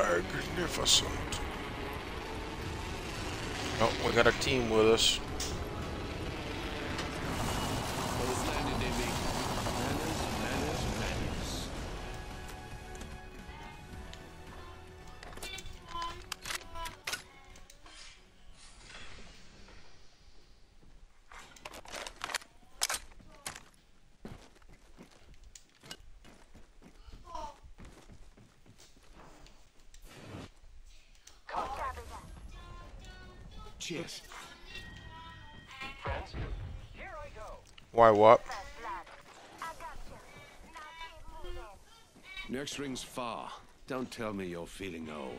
Magnificent. Oh, we got a team with us. Cheers. Friends, here I go. Why what? Next ring's far. Don't tell me you're feeling old.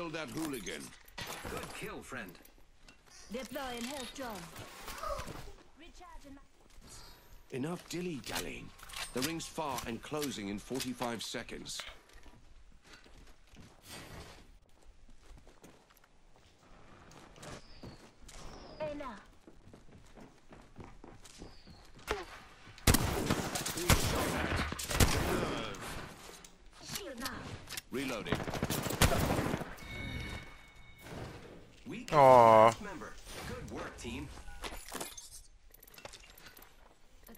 Killed that hooligan. Good kill, friend. Deploying health drone. Recharging my... Enough dilly-dallying. The ring's far and closing in 45 seconds. Hey now. Reloading. We Aw. Good work, team.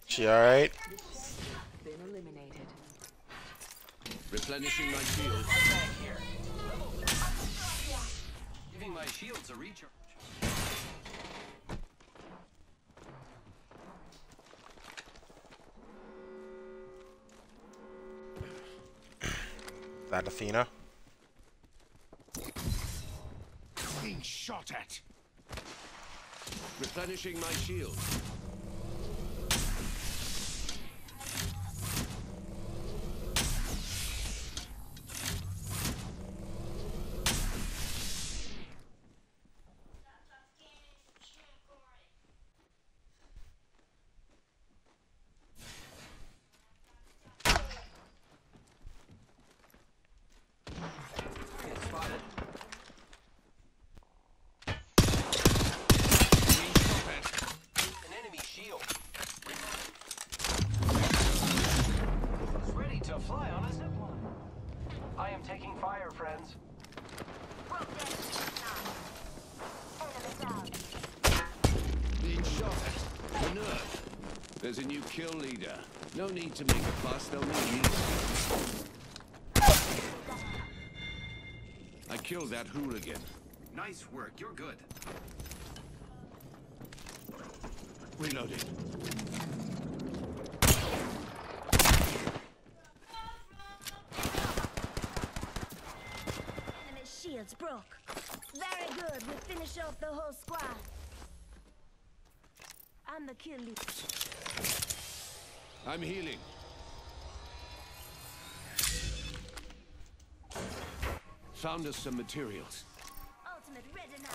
She alright? Replenishing my shield. Giving my shields a recharge. That Athena? Being shot at. Replenishing my shield. There's a new kill leader. No need to make a fuss, they'll need me. I killed that hooligan. Nice work. You're good. Reloading. Enemy shields broke. Very good. We finish off the whole squad. I'm the kill leader. I'm healing. Found us some materials. Ultimate ready now.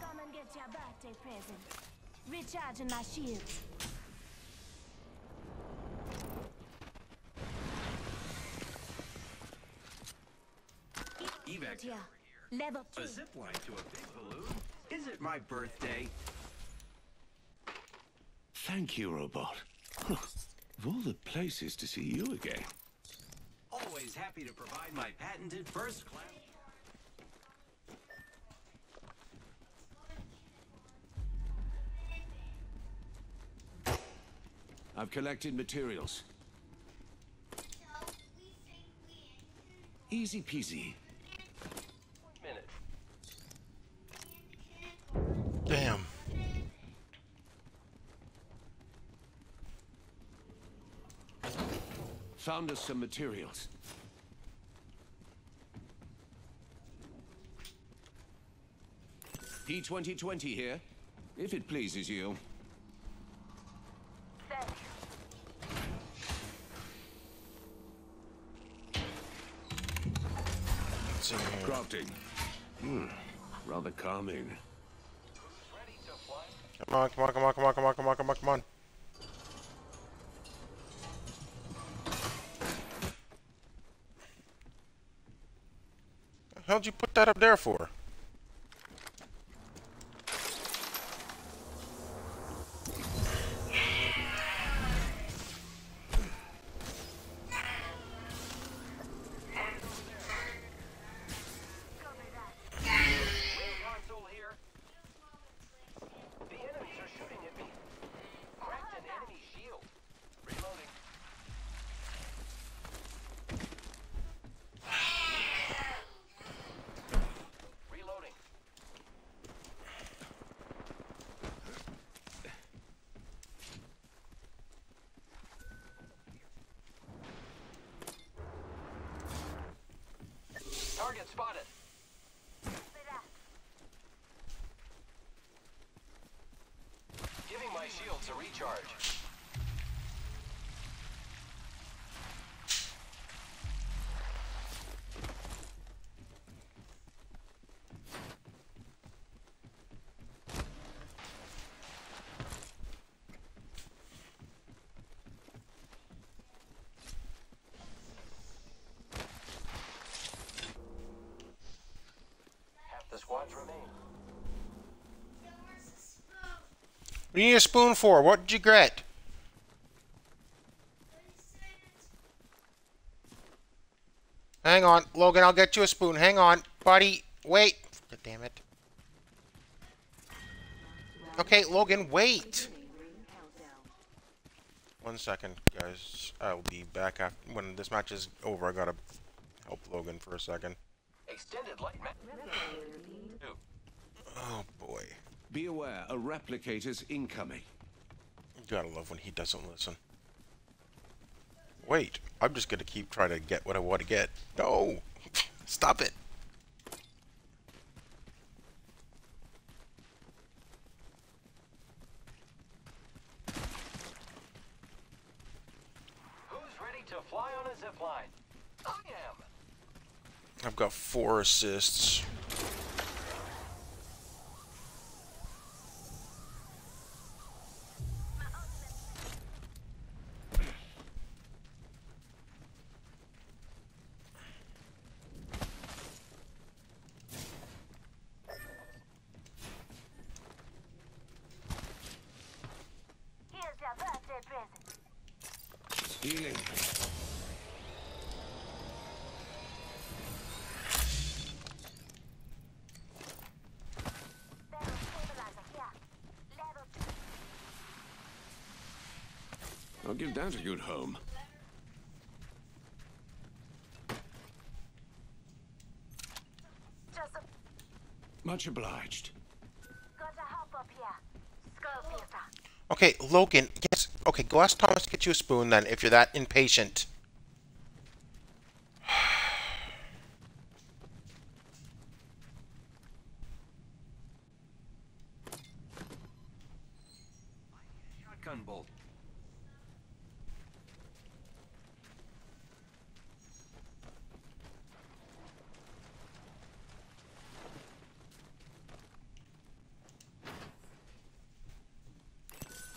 Come and get your birthday present. Recharging my shields. Evac Level here. A two. zip line to a big balloon? Is it my birthday? Thank you, robot. Of all the places to see you again. Always happy to provide my patented first class. I've collected materials. Easy peasy. Minute. Damn. Found us some materials. P2020 here, if it pleases you. What's in here? Crafting. Hmm, rather to? Come on, come on, come on, come on, come on, come on, come on, come on. Hell'd you put that up there for? Console here. The enemies are shooting at me. Cracked an enemy shield. Reloading. Reloading. Target spotted. Giving my shields a recharge. Half the squads remain. What do you need a spoon for? What did you get? Hang on, Logan, I'll get you a spoon. Hang on, buddy. Wait. God damn it. Okay, Logan, wait. One second, guys. I'll be back after when this match is over. I gotta help Logan for a second. Extended light Oh boy. Be aware, a replicator's incoming. You Gotta love when he doesn't listen. Wait, I'm just gonna keep trying to get what I want to get. No! Stop it! Who's ready to fly on a zipline? I am. I've got four assists. Here's your birthday present. Healing. Barrel stabilizer here. Level two. I'll give that a good home. Much obliged. got a hop up here. Skull. Okay, Logan, yes. Okay, go ask Thomas to get you a spoon then, if you're that impatient. Shotgun bolt.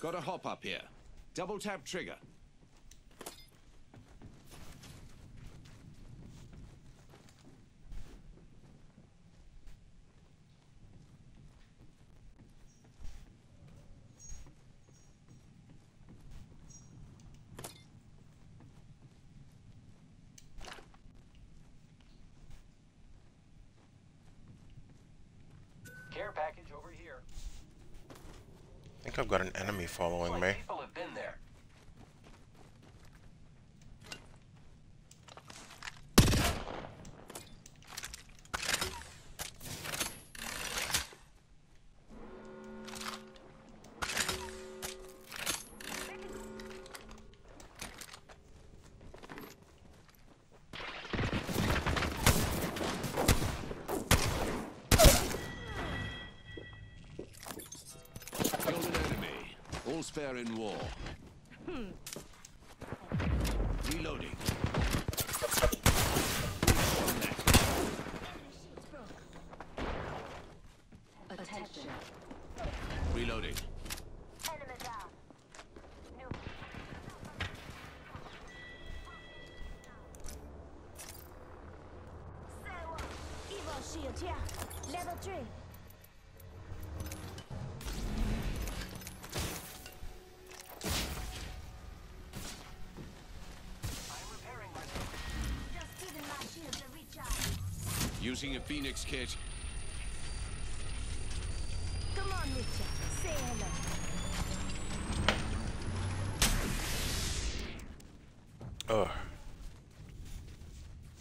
Got a hop up here. Double tap trigger. Care package over here. I think I've got an enemy following me. warfare in war. Hmm. Reloading. Attention. Reloading. Shield here. Level 3. Using a Phoenix kit. Come on, Richard. Say hello. Ugh.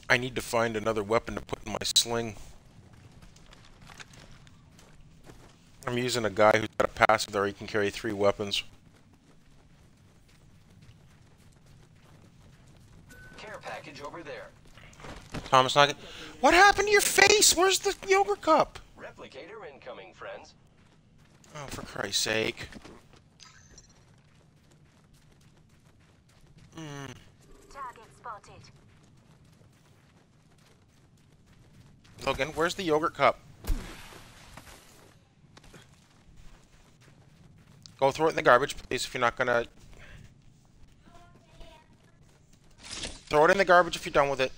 I need to find another weapon to put in my sling. I'm using a guy who's got a passive there he can carry three weapons. Care package over there. Thomas Nugget. What happened to your face? Where's the yogurt cup? Replicator incoming, friends. Oh, for Christ's sake. Hmm. Target spotted. Logan, where's the yogurt cup? Go throw it in the garbage, please, if you're not gonna... Throw it in the garbage if you're done with it.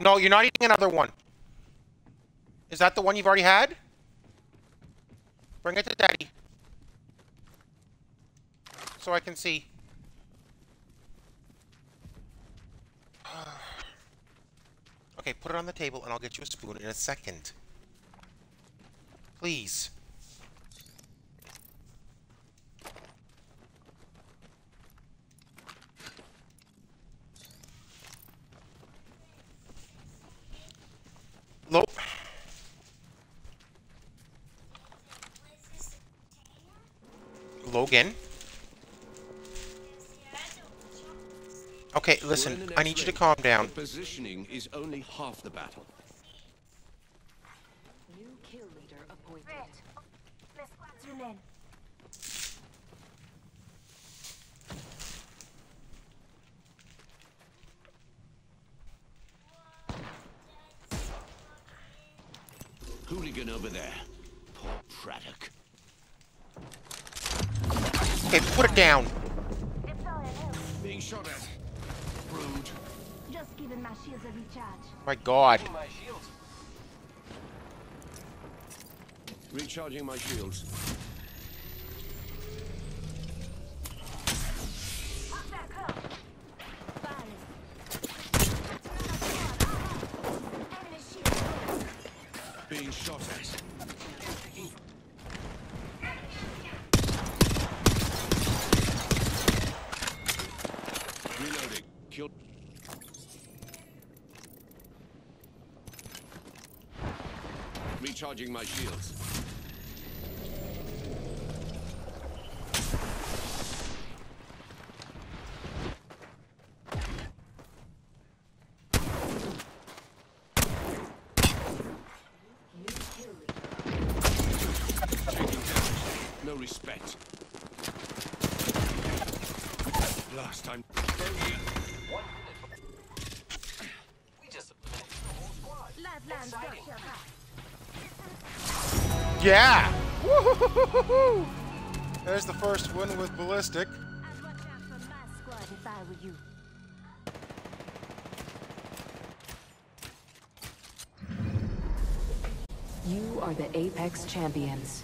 No, you're not eating another one. Is that the one you've already had? Bring it to Daddy. So I can see. okay, put it on the table and I'll get you a spoon in a second. Please. Logan. Okay, listen, I need you to calm down. But Positioning is only half the battle. New kill leader appointed. Let's zoom in. Hooligan over there. Poor Braddock. Okay, put it down. Deploying help. Being shot at. Rude. Just giving my shields a recharge. My god. Recharging my shields. Up that close. Firing. Enemy shield. Being shot at. Reloading. Kill. Recharging my shields. No respect. Last time. One minute. Yeah! There's the first one with ballistic. I'd watch out for my squad if I were you. You are the Apex champions.